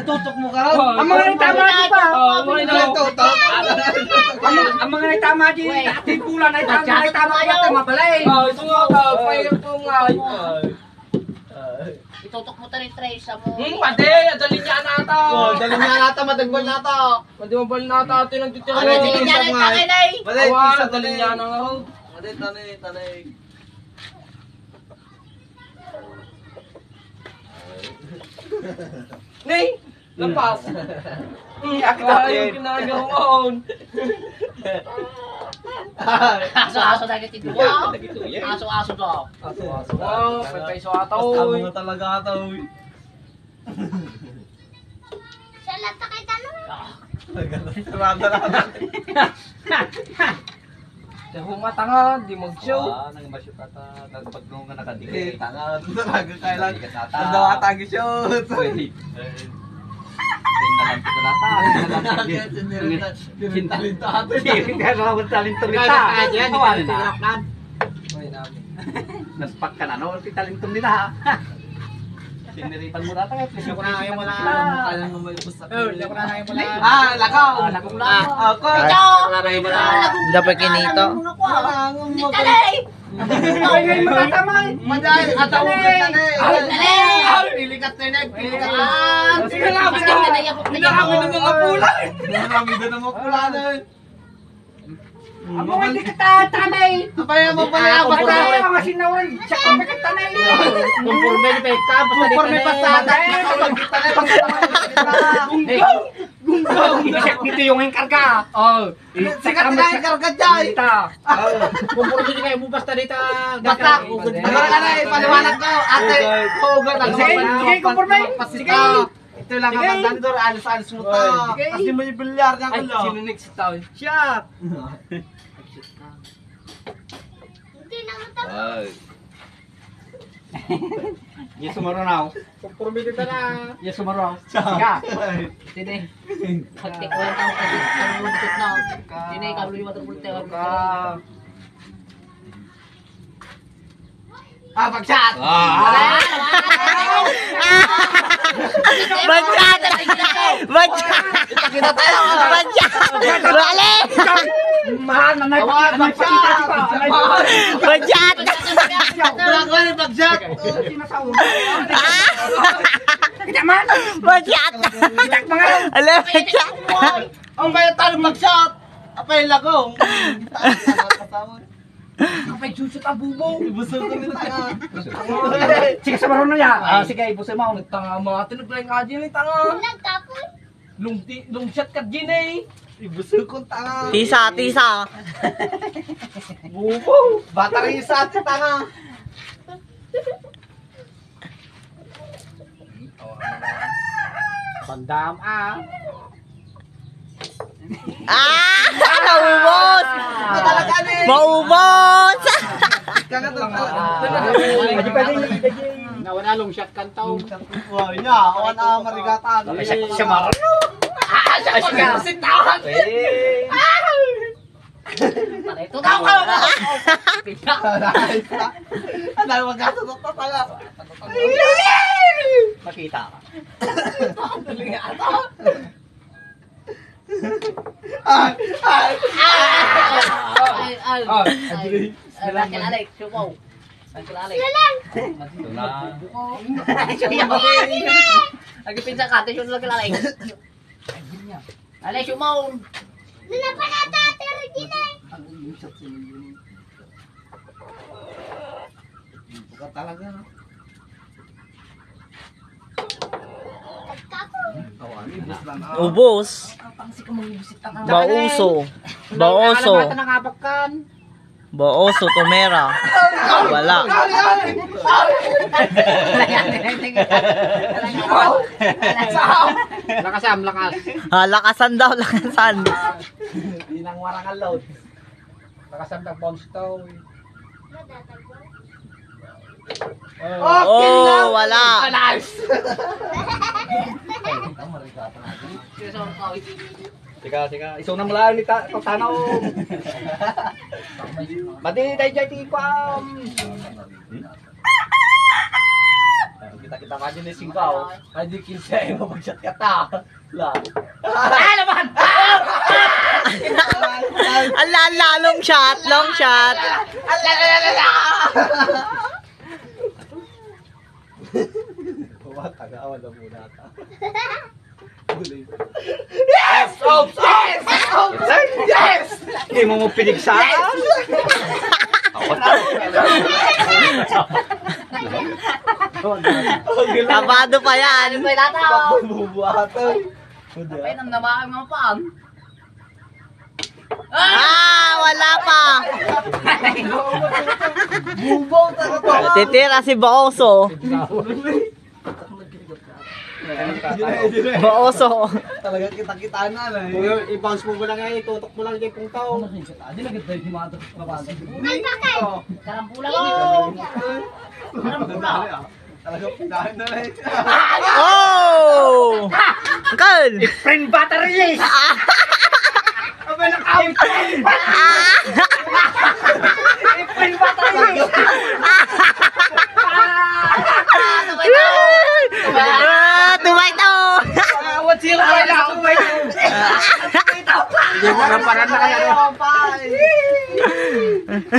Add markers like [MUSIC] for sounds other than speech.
Itutok mo ka. Ang mga nagtama di pa. Ang mga nagtama di ating pulan ay tama ay tama ay tama pala eh. Oh, ito nga ka. Pahinga ko nga. Itutok mo tayo trace mo. Hmm, pwede. Dali niya nata. Oh, dali nga nata, madagbal nata. Ba nata ito nagtitira? Ano tingin niya ng takin ay? Bali, Awa, isa dali niya na nga. Bali, tanay, Nay! Lampas! Hmm, akit yung ginagawa. [LAUGHS] Aso-aso na kita ito. Wow. Aso-aso daw. Aso-aso. Wow, pagkaiso ataw. Tama nga talaga ata. uy. Sarada na. [LAUGHS] Dahil matanga, di mag-show. Ah, nang masyo ka ta, nga Eh, nakadigay. tanga. Talaga kailan. Bigat nata. Ang daw atagi shoot. Uy. Tingnan ko na ta. Talento ato. Nita. Yan, Awan na. Naspak ka na no, ti talento nila. Siniripan mo data. Hindi ko na ngayon wala. Kaya mo may pusak. Hindi ko na ngayon wala. Ah, lakaw. Ah, lakaw lang. Ah, ako. Wala. Dapat kinito. Talay! Ay, ngayon matatama eh. Maday, ataw mo ka tanay. Talay! Pilikat na yun, pilikat. Ah! Sige lang, Gusto ka na yapok na Nakami ng mga pula. Marami doon ang makula na yun. Amo nga di kita tanay. Kapaya mo pala Ah, yung basta yung mga sinawan. Siya ko may katanay. Kumpurme ni Pekka, Kumpurme pa sa tanay. Tanay, pagkatama. Dito yung enkarga. Oh. Sikat na yung karga dyan. Kita. Kumpuro din kayo mo basta dito. Basta, agad ka na, ipaliwanag ko. Ate, na Sige, sige, kumpurme. Sige. Ito lang ang magdani doon, alis-alis mo ta. Kasi may bilyar niya Ay, ko sino next taon? Siya. Ay. Yes, sumaro na. Kumpurme dito na. Yes, sumaro. Siya. Sige. Pagtik ko lang tao kasi kanuluntot na. Hindi na ikaw yung matuluntot na. Ah, pag-shot! Ah. Kita tayo! Bansat! Bale! Mahal na may pag-shot! pa. Bansat! Wala ko rin pag-shot! Sinasawa. Kita man. Bansat! Kita mga. Alam, bansat! Ang bayad tayo mag-shot! Kapay susut ang bubo. Ibusog ko nito nga. Sige sa maroon na ya. Ah, sige, ibusin mo. Nagtanga mga tinagplay nga dyan eh, tanga. Lung, lung shot ka dyan eh. Ibusog ko tanga. Tisa, tisa. Bubo! Battery sa atin tanga. Bandam ah. Ah! [LAUGHS] Maubos! Kaya to Pwede pwede pwede. Nawala long shot kan tao. Wow, nya, awan na marigatan. Siya maroon. Ah, siya siya. Eh. Ito daw ka ba? Ano magaso to tanga. Makita ka. Ay, ay. Ay, ay. Ah, Ay, Laki lalay, sumo. Laki lalay. Ito na. Lagi pinsa ka, tayo lagi lalay. Lalay, sumo. Buka talaga no. Awan, ibus lang. ah. Ubos. Bauso. Bauso. Alam Bauso, tumera. Wala. Lakasam, lakas. Ah, lakasan daw, lakasan. Hindi nang warang ang load. Lakasam tag bounce to. Oh, wala. [LAUGHS] Sige, sige. Iso na mula ni ta tanaw. Mati tayo jay ti kwam. Um. Kita kita kaji ni singkaw. Kaji oh. kinsa ay mabagsat ka ta. La. Ah, laban. Ah! Ala, ala, long shot, long shot. Ala, ala, ala. Wa tagawa na muna ta. Yes! Oops! Yes! Yes! Hindi mo mo pinigsakan. Kabado pa yan. Ano ba lataw? Bubuhatan. Ay, nang namaan mga paan. Ah, wala pa. Titira si Baoso. Baoso. Talaga kita-kita na eh. I-bounce mo mo lang ngayon, itutok mo lang yung kung tao. Adi lagi tayo si Mato sa kabado. Karampula ko. Talaga pinahan na lang. Oh! Uncle! Friend battery! Abay, naka-friend! Ah, [LAUGHS] Jangan parah parah ya.